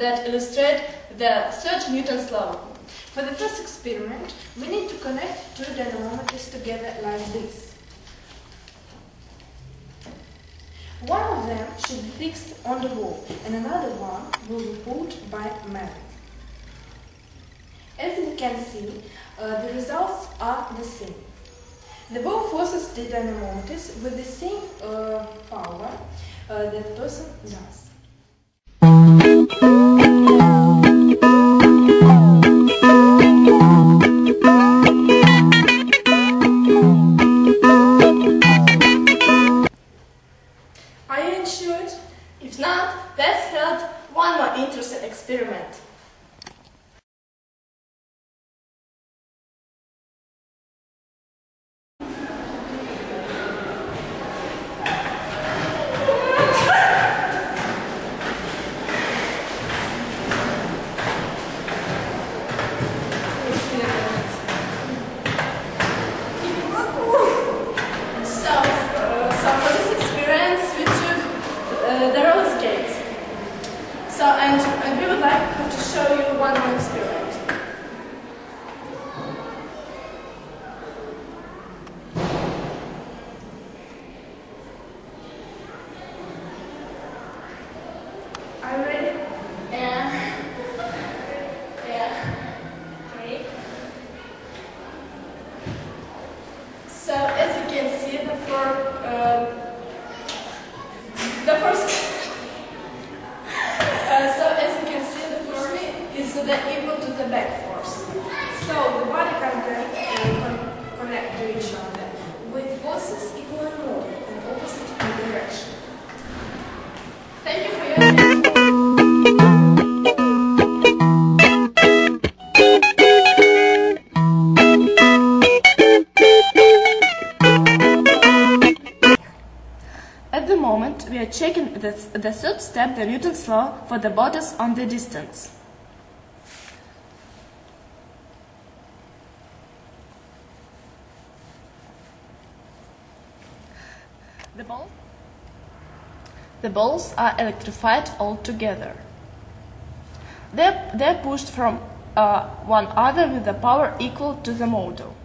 that illustrate the third Newton's law. For the first experiment, we need to connect two dynamometers together like this. One of them should be fixed on the wall and another one will be pulled by magnet. As you can see, uh, the results are the same. The ball forces the dynamometers with the same uh, power uh, that person does. Interesting experiment. So, uh, so for this experience, we took uh, the roller skates. So, and, and we would like to show you one more experiment. Are you ready? Yeah. Yeah. Three. So as you can see, the for um, the first. uh, so as you can see, the force is the equal to the back we are checking the, the third step, the Newton's law, for the bodies on the distance. The balls, the balls are electrified all together. They're, they're pushed from uh, one other with a power equal to the model.